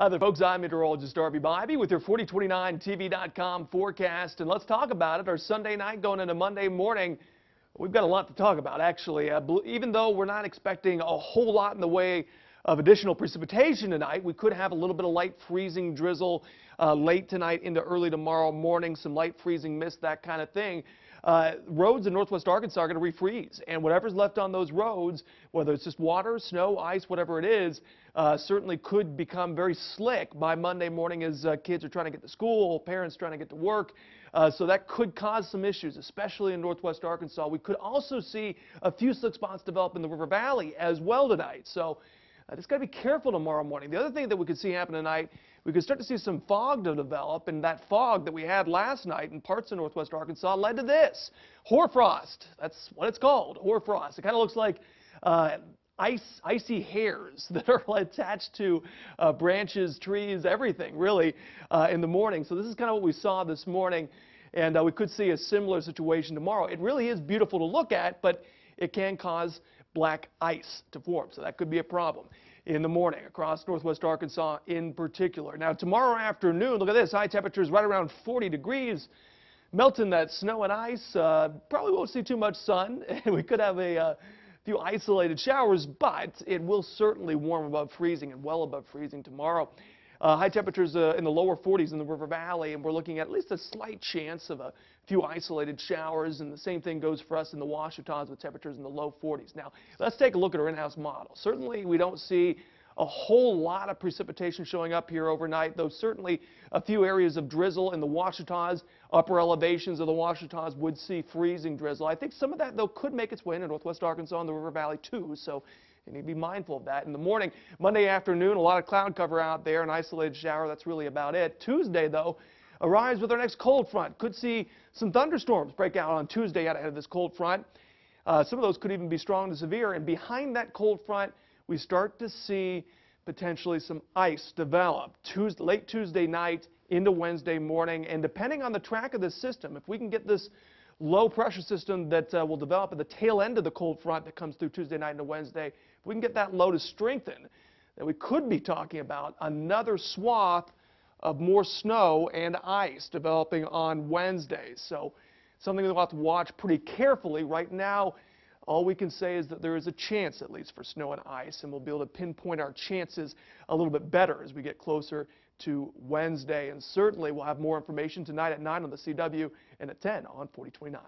Hi there, folks. I'm meteorologist Darby Bybee with your 4029TV.com forecast. And let's talk about it. Our Sunday night going into Monday morning. We've got a lot to talk about, actually. Uh, even though we're not expecting a whole lot in the way of additional precipitation tonight, we could have a little bit of light freezing drizzle uh, late tonight into early tomorrow morning, some light freezing mist, that kind of thing uh, roads in northwest Arkansas are going to refreeze. And whatever's left on those roads, whether it's just water, snow, ice, whatever it is, uh, certainly could become very slick by Monday morning as uh, kids are trying to get to school, parents trying to get to work. Uh, so that could cause some issues, especially in northwest Arkansas. We could also see a few slick spots develop in the River Valley as well tonight. So uh, just got to be careful tomorrow morning. The other thing that we could see happen tonight, we could start to see some fog to develop, and that fog that we had last night in parts of northwest Arkansas led to this hoarfrost. That's what it's called, hoarfrost. It kind of looks like uh, ice, icy hairs that are attached to uh, branches, trees, everything really uh, in the morning. So this is kind of what we saw this morning, and uh, we could see a similar situation tomorrow. It really is beautiful to look at, but it can cause black ice to form. So that could be a problem in the morning across northwest Arkansas in particular. Now, tomorrow afternoon, look at this high temperatures right around 40 degrees. Melting that snow and ice. Uh, probably won't see too much sun, we could have a uh, few isolated showers, but it will certainly warm above freezing and well above freezing tomorrow. Uh, high temperatures uh, in the lower 40s in the River Valley, and we're looking at at least a slight chance of a few isolated showers, and the same thing goes for us in the Ouachitas with temperatures in the low 40s. Now, let's take a look at our in-house model. Certainly, we don't see a whole lot of precipitation showing up here overnight, though certainly a few areas of drizzle in the Ouachitas, upper elevations of the Ouachitas would see freezing drizzle. I think some of that, though, could make its way into northwest Arkansas and the River Valley, too, so you need to be mindful of that. In the morning, Monday afternoon, a lot of cloud cover out there, an isolated shower. That's really about it. Tuesday, though, arrives with our next cold front. Could see some thunderstorms break out on Tuesday out ahead of this cold front. Uh, some of those could even be strong to severe. And behind that cold front, we start to see potentially some ice develop Tuesday, late Tuesday night into Wednesday morning. And depending on the track of this system, if we can get this low pressure system that uh, will develop at the tail end of the cold front that comes through Tuesday night into Wednesday, if we can get that low to strengthen, then we could be talking about another swath of more snow and ice developing on Wednesday. So something we'll have to watch pretty carefully. Right now, all we can say is that there is a chance, at least, for snow and ice, and we'll be able to pinpoint our chances a little bit better as we get closer to Wednesday. And certainly we'll have more information tonight at 9 on the CW and at 10 on 4029.